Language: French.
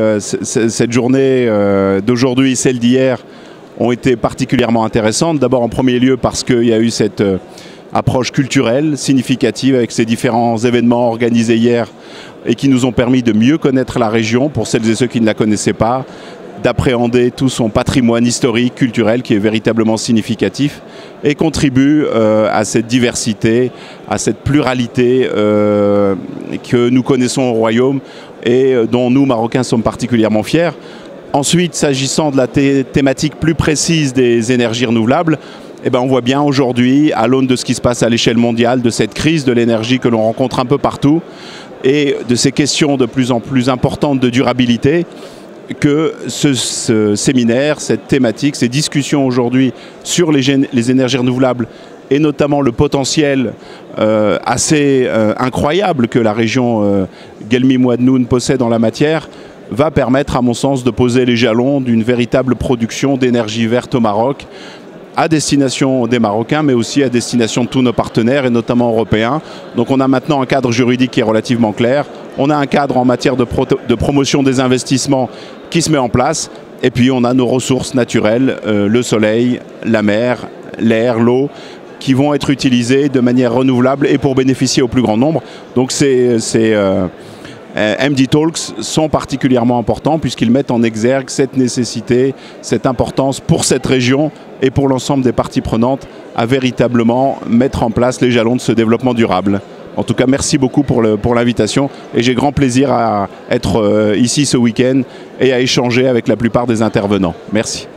Euh, cette journée euh, d'aujourd'hui, celle d'hier, ont été particulièrement intéressantes. D'abord en premier lieu parce qu'il y a eu cette euh, approche culturelle significative avec ces différents événements organisés hier et qui nous ont permis de mieux connaître la région pour celles et ceux qui ne la connaissaient pas, d'appréhender tout son patrimoine historique, culturel qui est véritablement significatif et contribue à cette diversité, à cette pluralité que nous connaissons au Royaume et euh, dont nous, Marocains, sommes particulièrement fiers. Ensuite, s'agissant de la thématique plus précise des énergies renouvelables, eh ben, on voit bien aujourd'hui, à l'aune de ce qui se passe à l'échelle mondiale, de cette crise de l'énergie que l'on rencontre un peu partout, et de ces questions de plus en plus importantes de durabilité, que ce, séminaire, cette thématique, ces discussions aujourd'hui sur les, énergies renouvelables et notamment le potentiel euh, assez euh, incroyable que la région euh, Gelmi-Mouadnoun possède en la matière, va permettre, à mon sens, de poser les jalons d'une véritable production d'énergie verte au Maroc, à destination des Marocains, mais aussi à destination de tous nos partenaires, et notamment européens. Donc on a maintenant un cadre juridique qui est relativement clair, on a un cadre en matière de, promotion des investissements qui se met en place, et puis on a nos ressources naturelles, le soleil, la mer, l'air, l'eau, qui vont être utilisés de manière renouvelable et pour bénéficier au plus grand nombre. Donc ces, euh, MD Talks sont particulièrement importants puisqu'ils mettent en exergue cette nécessité, cette importance pour cette région et pour l'ensemble des parties prenantes à véritablement mettre en place les jalons de ce développement durable. En tout cas, merci beaucoup pour l'invitation et j'ai grand plaisir à être euh, ici ce week-end et à échanger avec la plupart des intervenants. Merci.